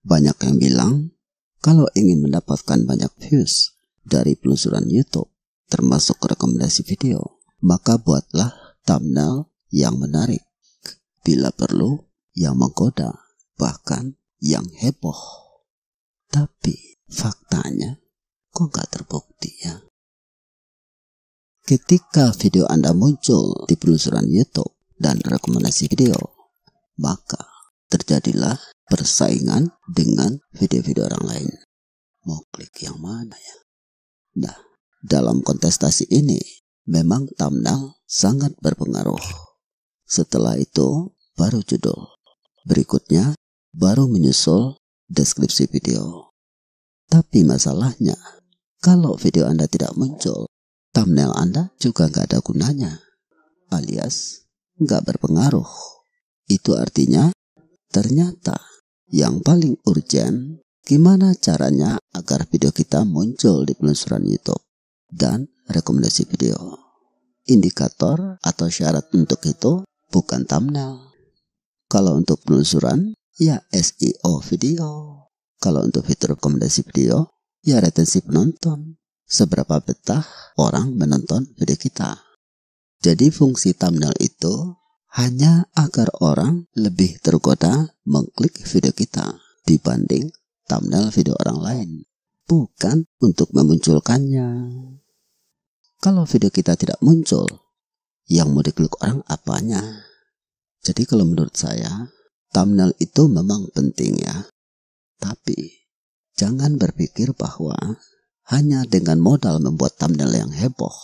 Banyak yang bilang kalau ingin mendapatkan banyak views dari penelusuran YouTube, termasuk rekomendasi video, maka buatlah thumbnail yang menarik. Bila perlu, yang menggoda, bahkan yang heboh. Tapi faktanya kok nggak terbukti ya. Ketika video Anda muncul di penelusuran YouTube dan rekomendasi video, maka terjadilah persaingan dengan video-video orang lain. Mau klik yang mana ya? Nah, dalam kontestasi ini, memang thumbnail sangat berpengaruh. Setelah itu, baru judul. Berikutnya, baru menyusul deskripsi video. Tapi masalahnya, kalau video Anda tidak muncul, thumbnail Anda juga nggak ada gunanya. Alias, nggak berpengaruh. Itu artinya, ternyata yang paling urgent, gimana caranya agar video kita muncul di penelusuran YouTube dan rekomendasi video. Indikator atau syarat untuk itu bukan thumbnail. Kalau untuk penelusuran, ya SEO video. Kalau untuk fitur rekomendasi video, ya retensi penonton. Seberapa betah orang menonton video kita. Jadi fungsi thumbnail itu hanya agar orang lebih tergoda mengklik video kita dibanding thumbnail video orang lain, bukan untuk memunculkannya. Kalau video kita tidak muncul, yang mau diklik orang apanya? Jadi kalau menurut saya, thumbnail itu memang penting ya. Tapi jangan berpikir bahwa hanya dengan modal membuat thumbnail yang heboh,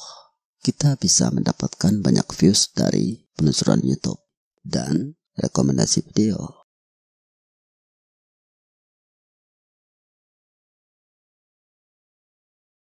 kita bisa mendapatkan banyak views dari penelusuran YouTube dan rekomendasi video.